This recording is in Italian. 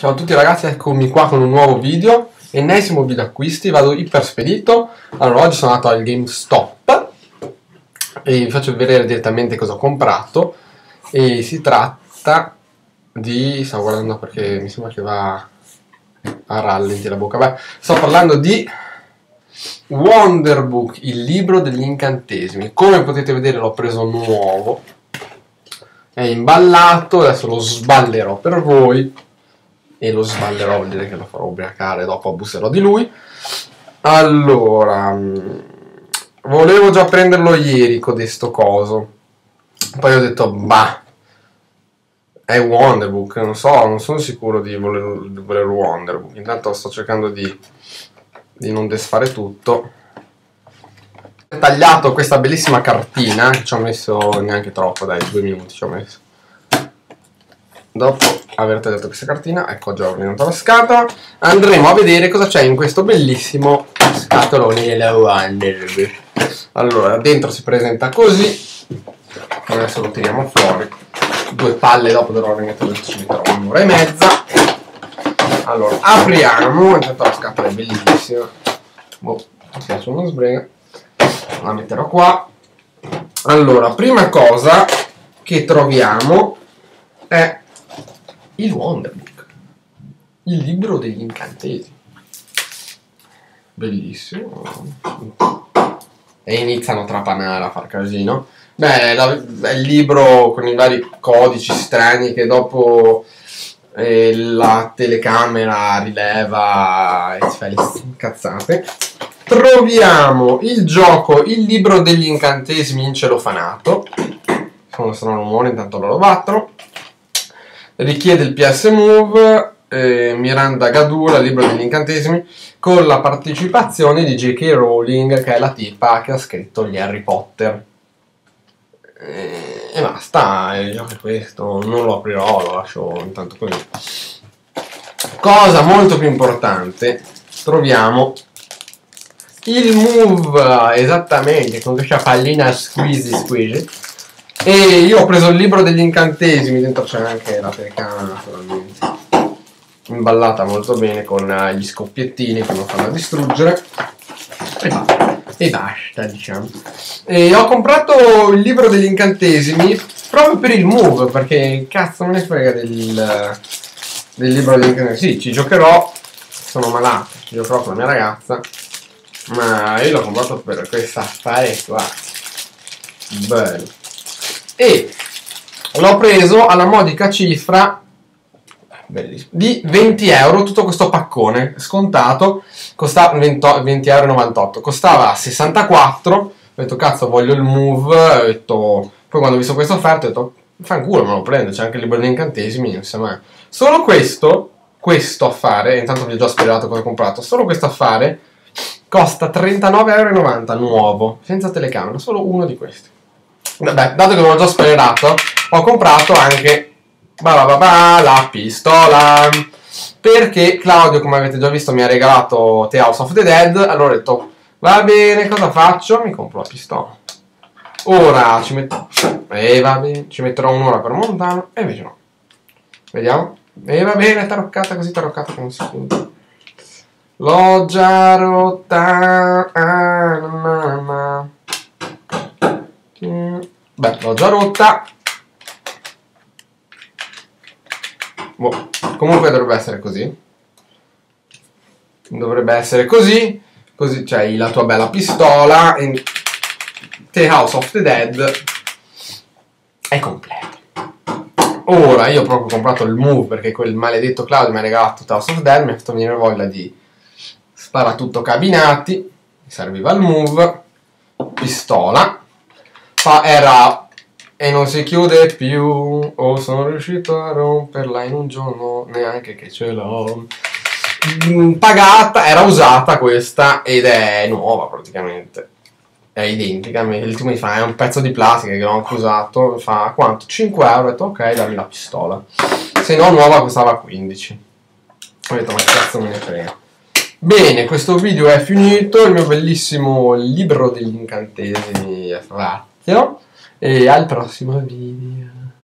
Ciao a tutti ragazzi, eccomi qua con un nuovo video, ennesimo video acquisti, vado iper spedito. Allora, oggi sono andato al GameStop e vi faccio vedere direttamente cosa ho comprato e si tratta di... stavo guardando perché mi sembra che va a rallenti la bocca, beh, sto parlando di Wonderbook, il libro degli incantesimi. Come potete vedere l'ho preso nuovo, è imballato, adesso lo sballerò per voi e lo sballerò, vuol dire che lo farò ubriacare, dopo abuserò di lui. Allora, mm, volevo già prenderlo ieri codesto coso, poi ho detto, bah, è Wonderbook, non so, non sono sicuro di voler, di voler Wonderbook, intanto sto cercando di, di non desfare tutto. Ho tagliato questa bellissima cartina, ci ho messo neanche troppo, dai, due minuti ci ho messo. Dopo aver tagliato questa cartina, ecco già ordinato la scatola, andremo a vedere cosa c'è in questo bellissimo scatolone della Wonder. Allora, dentro si presenta così, adesso lo tiriamo fuori, due palle dopo dovrò ci metterò un'ora e mezza. Allora, apriamo, intanto la scatola è bellissima, boh, mi piace uno sbrega, la metterò qua. Allora, prima cosa che troviamo è il Wonderbook, il libro degli incantesimi. Bellissimo. E iniziano a trapanare, a far casino. Beh, è il libro con i vari codici strani che dopo eh, la telecamera rileva e si fa le cazzate. Troviamo il gioco Il libro degli incantesimi in celofanato. Sono strano rumore, intanto lo batto richiede il PS Move, eh, Miranda Gadula, libro degli incantesimi, con la partecipazione di J.K. Rowling, che è la tipa che ha scritto gli Harry Potter. E, e basta, il gioco è questo, non lo aprirò, lo lascio intanto così. Cosa molto più importante, troviamo il Move, esattamente, con questa pallina squeezy squeezy e io ho preso il libro degli incantesimi, dentro c'è anche la telecamera naturalmente. Imballata molto bene con eh, gli scoppiettini che non fanno distruggere. E basta, e basta diciamo. E ho comprato il libro degli incantesimi proprio per il move, perché cazzo non ne frega del, del libro degli incantesimi. Sì, ci giocherò, sono malato, ci giocherò con la mia ragazza, ma io l'ho comprato per questa affare qua. Bello e l'ho preso alla modica cifra di 20 euro tutto questo paccone scontato. Costava 20,98 euro costava 64 ho detto cazzo voglio il move. Ho detto, poi quando ho visto questa offerta ho detto fanculo me lo prendo. C'è anche il libro degli incantesimi insomma. Solo questo questo affare intanto vi ho già spiegato cosa ho comprato. Solo questo affare costa 39,90 euro nuovo senza telecamera solo uno di questi Vabbè, dato che l'ho già spoilerato, ho comprato anche la pistola. Perché Claudio, come avete già visto, mi ha regalato The House of the Dead. Allora ho detto, va bene, cosa faccio? Mi compro la pistola. Ora ci metto... E eh, va bene, ci metterò un'ora per montarlo, e invece no. Vediamo. E eh, va bene, taroccata così, taroccata come si punta. L'ho già rotta. Ah. Beh, l'ho già rotta. Boh. Comunque dovrebbe essere così. Dovrebbe essere così. Così c'hai la tua bella pistola. E The House of the Dead è completo. Ora, io ho proprio comprato il Move perché quel maledetto Claudio mi ha regalato The House of the Dead. Mi ha fatto venire voglia di spara tutto cabinati. Mi serviva il Move. Pistola fa era e non si chiude più o oh, sono riuscito a romperla in un giorno neanche che ce l'ho. Mm, pagata era usata questa ed è nuova praticamente. È identica tipo mi fa è un pezzo di plastica che ho anche usato fa quanto? 5 euro ho detto ok dammi la pistola. Se no nuova costava 15 ho detto ma cazzo me ne frega. Bene, questo video è finito, il mio bellissimo libro degli incantesimi è fatto e al prossimo video.